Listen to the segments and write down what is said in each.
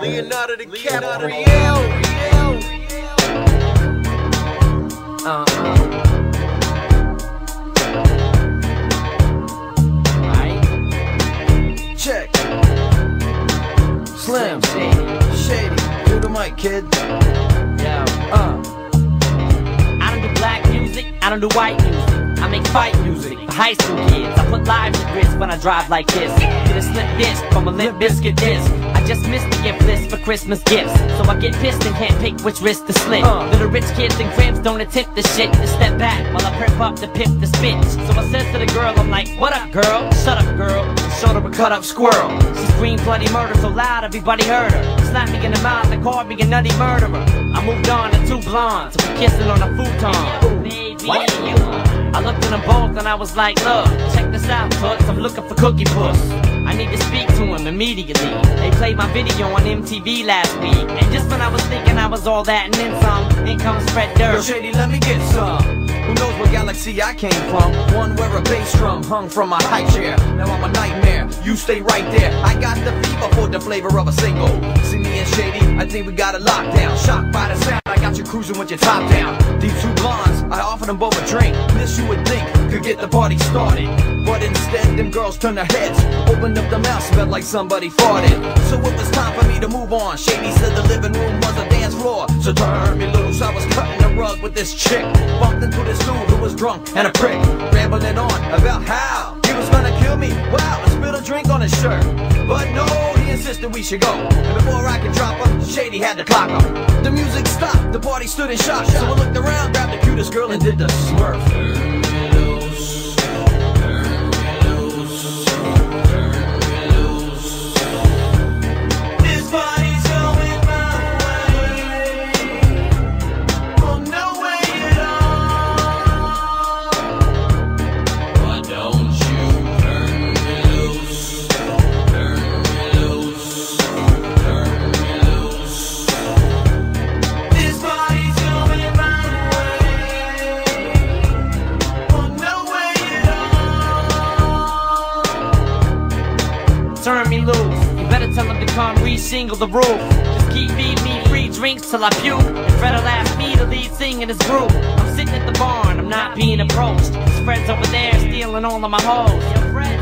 Leonardo DiCaprio. Uh-uh. Check. Slim. Shady. Shady. Do the mic, kid. Yo. Uh. I don't do black music, I don't do white music. I make fight music for high school kids. I put lives at risk when I drive like this. Get a slip disc from a Limp Bizkit disc. I just missed the gift list for Christmas gifts. So I get pissed and can't pick which wrist to slit. Uh. Little rich kids and cribs don't attempt the shit. Just step back while I prep up to pimp the bitch. So I says to the girl, I'm like, what up, girl? Shut up, girl. Showed her a cut up squirrel. She screamed bloody murder so loud everybody heard her. Slapped me in the mouth and called me a nutty murderer. I moved on to two blondes, so we kissing on a futon. And I was like, look, check this out, Toots, I'm looking for Cookie Puss. I need to speak to him immediately. They played my video on MTV last week. And just when I was thinking I was all that and then some, in comes Fred Durst. Yo. Shady, let me get some. Who knows what galaxy I came from? One where a bass drum hung from my high chair. Now I'm a nightmare. You stay right there. I got the fever for the flavor of a single. See me and Shady, I think we got a lockdown. Shocked by the sound, Got cruising with your top down. These two blondes, I offered them both a drink. This you would think could get the party started. But instead, them girls turned their heads. Opened up the mouth, smelled like somebody farted. So it was time for me to move on. Shady said the living room was a dance floor. So turn me loose. I was cutting the rug with this chick. Bumped into this dude who was drunk and a prick. Rambling on about how he was gonna kill me. Wow, I spilled a drink on his shirt. But no, insisted we should go. And before I could drop her, Shady had to clock him. The music stopped, the party stood in shock. So I looked around, grabbed the cutest girl and did the smurf. Him re-single the roof. Just keep feeding me free drinks till I puke. And Fred'll ask me to lead singing his group. I'm sitting at the barn, I'm not being approached. His Fred's over there stealing all of my hoes. Fred.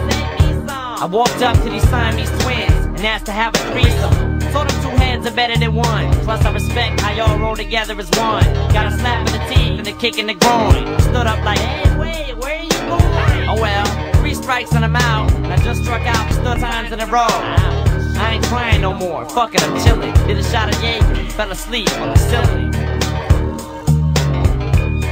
I walked up to these Siamese twins and asked to have a threesome. Them two heads are better than one. Plus I respect how y'all roll together as one. Got a slap in the teeth and a kick in the groin. Stood up like, hey, wait, where are you going? Oh well, three strikes and I'm out. And I just struck out four times in a row. Trying no more. Fuck it, I'm chilling. Did a shot of Jaeger, fell asleep on the ceiling.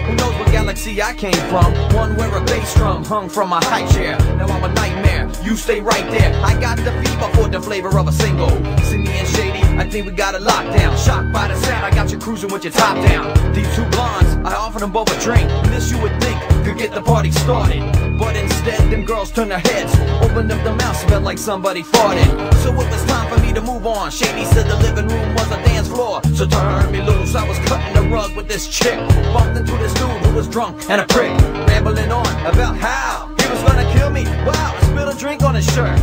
Who knows what galaxy I came from? One where a bass drum hung from my high chair. Now I'm a nightmare. You stay right there. I got the fever for the flavor of a single. Me and Shady, I think we got a lockdown. Shocked by the sound, I got you cruising with your top down. These two blondes, I offered them both a drink. This you would think could get the party started. But instead, them girls turned their heads. Opened up their mouths, smelled like somebody farted. So it was time for me to move on. Shady said the living room was a dance floor. So turn me loose. I was cutting the rug with this chick. Bumped into this dude who was drunk and a prick. Rambling on about how he was gonna kill me. Wow, I spilled a drink on his shirt.